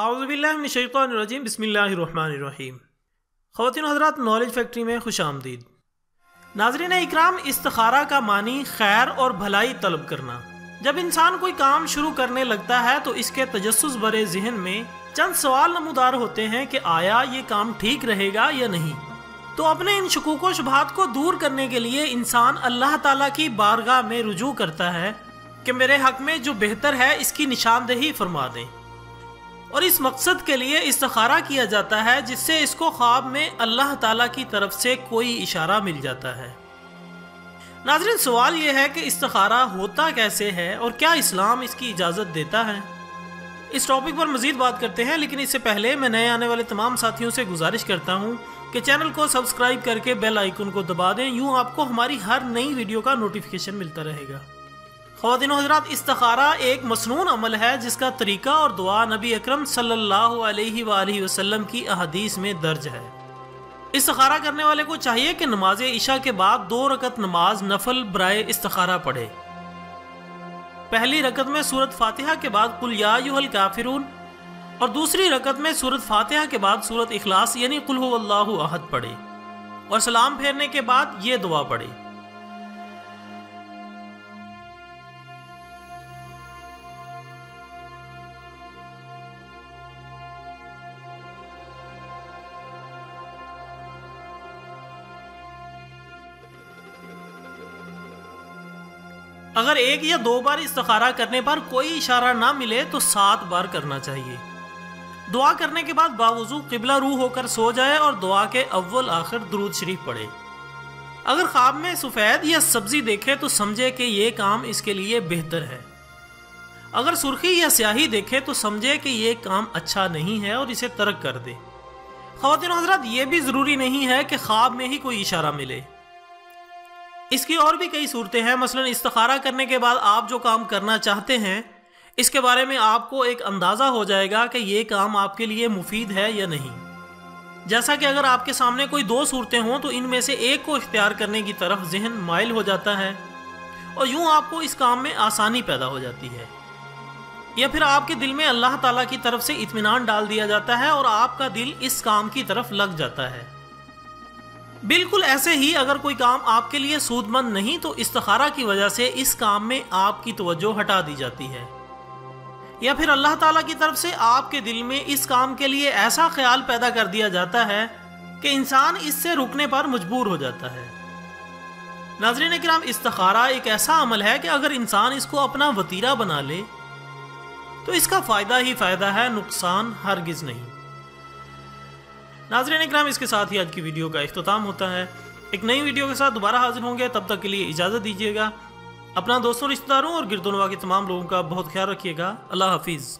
اعوذ باللہ من الشیطان الرجیم، بسم اللہ الرحمن الرحیم۔ خواتین حضرات نالج فیکٹری میں خوش آمدید۔ ناظرین اکرام، استخارہ کا معنی خیر اور بھلائی طلب کرنا۔ جب انسان کوئی کام شروع کرنے لگتا ہے تو اس کے تجسس برے ذہن میں چند سوال نمودار ہوتے ہیں کہ آیا یہ کام ٹھیک رہے گا یا نہیں؟ تو اپنے ان شکوک و شبہات کو دور کرنے کے لیے انسان اللہ تعالیٰ کی بارگاہ میں رجوع کرتا ہے کہ میرے حق میں جو بہتر ہے اس کی نشاندہی فرما دیں اور اس مقصد کے لیے استخارہ کیا جاتا ہے، جس سے اس کو خواب میں اللہ تعالیٰ کی طرف سے کوئی اشارہ مل جاتا ہے۔ ناظرین، سوال یہ ہے کہ استخارہ ہوتا کیسے ہے اور کیا اسلام اس کی اجازت دیتا ہے؟ اس ٹاپک پر مزید بات کرتے ہیں، لیکن اس سے پہلے میں نئے آنے والے تمام ساتھیوں سے گزارش کرتا ہوں کہ چینل کو سبسکرائب کر کے بیل آئیکن کو دبا دیں، یوں آپ کو ہماری ہر نئی ویڈیو کا نوٹیفیکیشن ملتا رہے گا۔ خواتین و حضرات، استخارہ ایک مسنون عمل ہے جس کا طریقہ اور دعا نبی اکرم صلی اللہ علیہ وآلہ وسلم کی احادیث میں درج ہے۔ استخارہ کرنے والے کو چاہیے کہ نماز عشاء کے بعد دو رکت نماز نفل برائے استخارہ پڑھے۔ پہلی رکت میں سورت فاتحہ کے بعد قل یا ایوہ الکافرون اور دوسری رکت میں سورت فاتحہ کے بعد سورت اخلاص یعنی قل ہو اللہ احد پڑھے اور سلام پھیرنے کے بعد یہ دعا پڑھے۔ اگر ایک یا دو بار استخارہ کرنے پر کوئی اشارہ نہ ملے تو سات بار کرنا چاہیے۔ دعا کرنے کے بعد باوضو قبلہ روح ہو کر سو جائے اور دعا کے اول آخر درود شریف پڑھے۔ اگر خواب میں سفید یا سبزی دیکھے تو سمجھے کہ یہ کام اس کے لیے بہتر ہے۔ اگر سرخی یا سیاہی دیکھے تو سمجھے کہ یہ کام اچھا نہیں ہے اور اسے ترک کر دے۔ خواتین حضرات، یہ بھی ضروری نہیں ہے کہ خواب میں ہی کوئی اشارہ ملے۔ اس کی اور بھی کئی صورتیں ہیں۔ مثلا استخارہ کرنے کے بعد آپ جو کام کرنا چاہتے ہیں، اس کے بارے میں آپ کو ایک اندازہ ہو جائے گا کہ یہ کام آپ کے لیے مفید ہے یا نہیں۔ جیسا کہ اگر آپ کے سامنے کوئی دو صورتیں ہوں، تو ان میں سے ایک کو اختیار کرنے کی طرف ذہن مائل ہو جاتا ہے اور یوں آپ کو اس کام میں آسانی پیدا ہو جاتی ہے۔ یا پھر آپ کے دل میں اللہ تعالیٰ کی طرف سے اطمینان ڈال دیا جاتا ہے اور آپ کا دل اس کام کی طرف لگ جاتا ہے۔ بالکل ایسے ہی اگر کوئی کام آپ کے لیے سود مند نہیں تو استخارہ کی وجہ سے اس کام میں آپ کی توجہ ہٹا دی جاتی ہے۔ یا پھر اللہ تعالیٰ کی طرف سے آپ کے دل میں اس کام کے لیے ایسا خیال پیدا کر دیا جاتا ہے کہ انسان اس سے رکنے پر مجبور ہو جاتا ہے۔ ناظرین کرام، استخارہ ایک ایسا عمل ہے کہ اگر انسان اس کو اپنا وطیرہ بنا لے تو اس کا فائدہ ہی فائدہ ہے، نقصان ہرگز نہیں۔ ناظرین اکرام، اس کے ساتھ ہی آج کی ویڈیو کا اختتام ہوتا ہے۔ ایک نئی ویڈیو کے ساتھ دوبارہ حاضر ہوں گے، تب تک کے لیے اجازت دیجیے گا۔ اپنا دوستوں، رشتہ داروں اور گردونوا کے تمام لوگوں کا بہت خیال رکھیے گا۔ اللہ حافظ۔